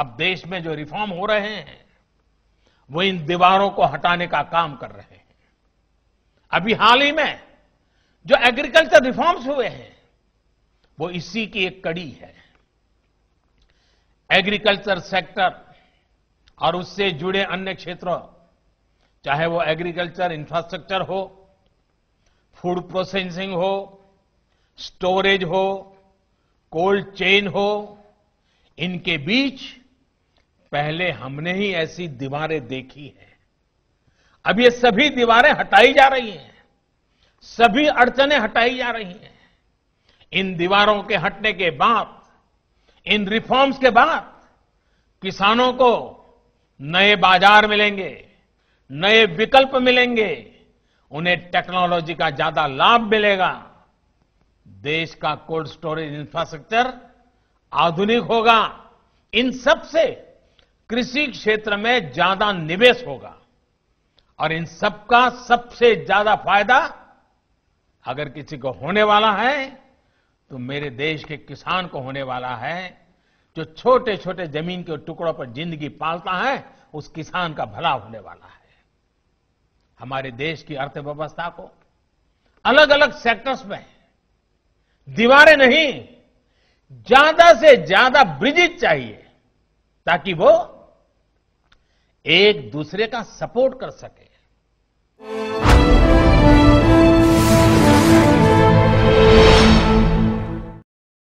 अब देश में जो रिफॉर्म हो रहे हैं, वो इन दीवारों को हटाने का काम कर रहे हैं। अभी हाल ही में जो एग्रीकल्चर रिफॉर्म्स हुए हैं, वो इसी की एक कड़ी है। एग्रीकल्चर सेक्टर और उससे जुड़े अन्य क्षेत्र, चाहे वो एग्रीकल्चर इंफ्रास्ट्रक्चर हो फ़ूड प्रोसेसिंग हो स्टोरेज हो कोल्ड चेन हो, इनके बीच पहले हमने ही ऐसी दीवारें देखी हैं। अब ये सभी दीवारें हटाई जा रही हैं। सभी अड़चने हटाई जा रही हैं। इन दीवारों के हटने के बाद, इन रिफॉर्म्स के बाद किसानों को नए बाज़ार मिलेंगे, नए विकल्प मिलेंगे। उन्हें टेक्नोलॉजी का ज़्यादा लाभ मिलेगा। देश का कोल्ड स्टोरेज इंफ्रास्ट्रक्चर आधुनिक होगा। इन सबसे कृषि क्षेत्र में ज़्यादा निवेश होगा। और इन सबका सबसे ज़्यादा फ़ायदा अगर किसी को होने वाला है तो मेरे देश के किसान को होने वाला है, जो छोटे छोटे ज़मीन के टुकड़ों पर ज़िंदगी पालता है, उस किसान का भला होने वाला है। हमारे देश की अर्थव्यवस्था को अलग अलग सेक्टर्स में, दीवारें नहीं, ज़्यादा से ज़्यादा ब्रिजिज चाहिए, ताकि वो एक दूसरे का सपोर्ट कर सके।